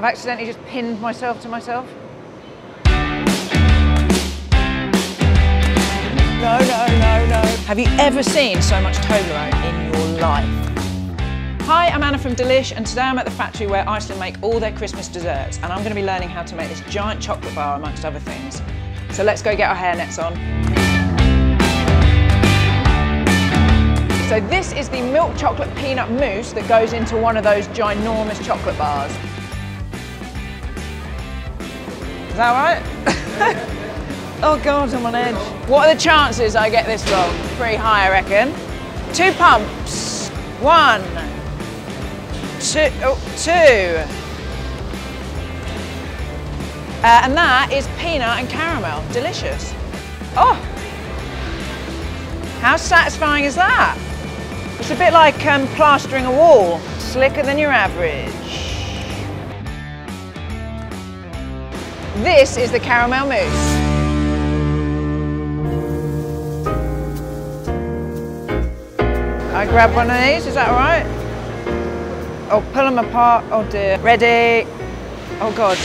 I've accidentally just pinned myself to myself. No, no, no, no. Have you ever seen so much Toblerone in your life? Hi, I'm Anna from Delish and today I'm at the factory where Iceland make all their Christmas desserts and I'm going to be learning how to make this giant chocolate bar amongst other things. So let's go get our hair hairnets on. So this is the milk chocolate peanut mousse that goes into one of those ginormous chocolate bars. Is that right? oh God, I'm on edge. What are the chances I get this wrong? Pretty high, I reckon. Two pumps. One, two, oh, two. Uh, and that is peanut and caramel. Delicious. Oh, how satisfying is that? It's a bit like um, plastering a wall. Slicker than your average. This is the caramel mousse. I grab one of these, is that right? Oh, pull them apart. Oh dear. Ready? Oh God.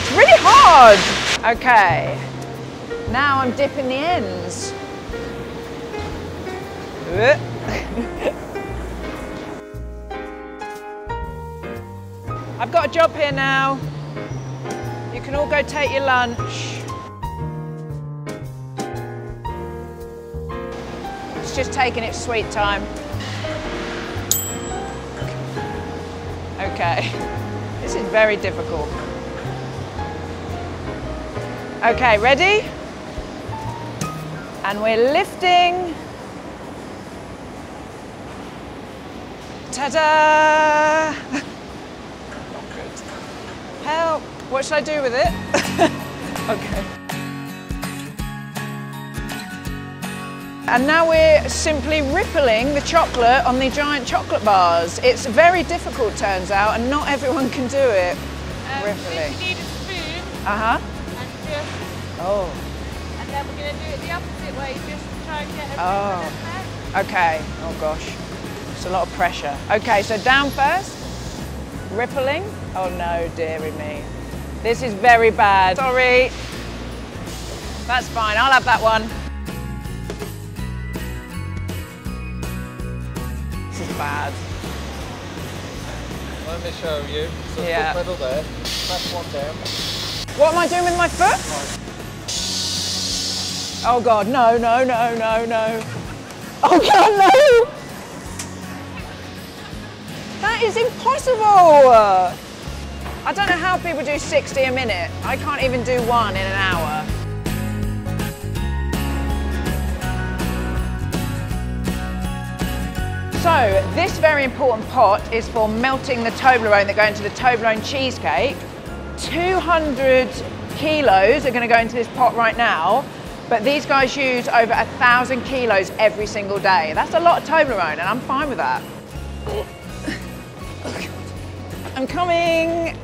It's really hard. Okay. Now I'm dipping the ends. I've got a job here now. You can all go take your lunch. It's just taking its sweet time. Okay, this is very difficult. Okay, ready? And we're lifting. Ta-da! Help! What should I do with it? okay. And now we're simply rippling the chocolate on the giant chocolate bars. It's very difficult, turns out, and not everyone can do it. Um, rippling. You need a spoon Uh-huh. and just, Oh, and then we're going to do it the opposite way, just try and get everything Oh. okay. Oh gosh. It's a lot of pressure. Okay, so down first. Rippling. Oh no, dearie me. This is very bad. Sorry. That's fine, I'll have that one. This is bad. Let me show you. So Yeah. foot pedal there. Press one down. What am I doing with my foot? Oh God, no, no, no, no, no. Oh God, no! Impossible! Uh, I don't know how people do 60 a minute. I can't even do one in an hour. So, this very important pot is for melting the Toblerone that go into the Toblerone cheesecake. 200 kilos are going to go into this pot right now, but these guys use over a thousand kilos every single day. That's a lot of Toblerone, and I'm fine with that. Coming.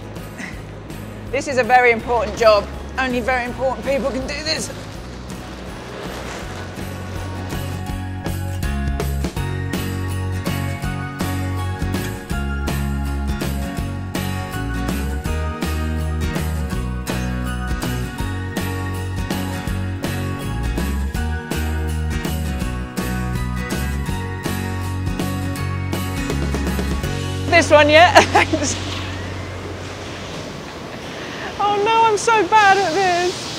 This is a very important job. Only very important people can do this. This one yet? Oh no, I'm so bad at this.